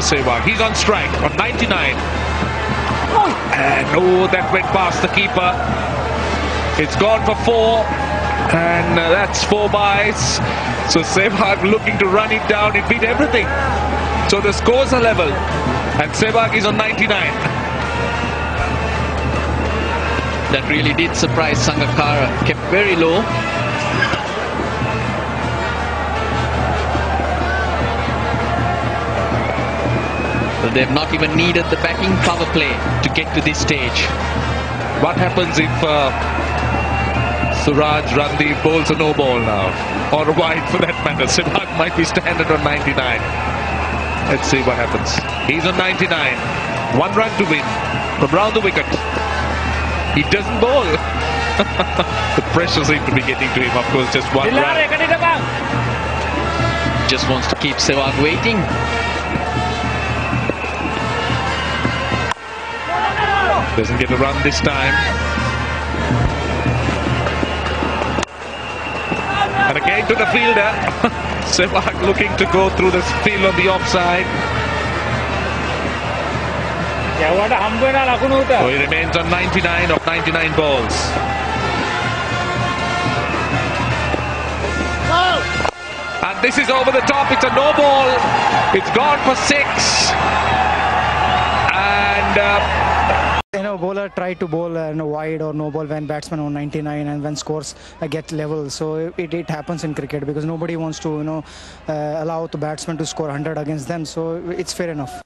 Sehwag. He's on strike on 99. And oh, that went past the keeper. It's gone for four. And uh, that's four buys. So Sehwag looking to run it down. It beat everything. So the scores are level. And Sehwag is on 99. That really did surprise Sangakkara. Kept very low. They've not even needed the backing power play to get to this stage. What happens if uh, Suraj Randiv bowls a no ball now? Or a wide for that matter. Sehwag might be standard on 99. Let's see what happens. He's on 99. One run to win from round the wicket. He doesn't bowl. the pressure seems to be getting to him. Of course, just one run. Just wants to keep Sehwag waiting. Doesn't get a run this time. And again to the fielder. Sehwag looking to go through the field on the offside. So oh, he remains on 99 of 99 balls. And this is over the top. It's a no ball. It's gone for six. And... Uh, try to bowl uh, you know, wide or no ball when batsman on 99 and when scores uh, get level. So it, it happens in cricket because nobody wants to you know uh, allow the batsman to score 100 against them. So it's fair enough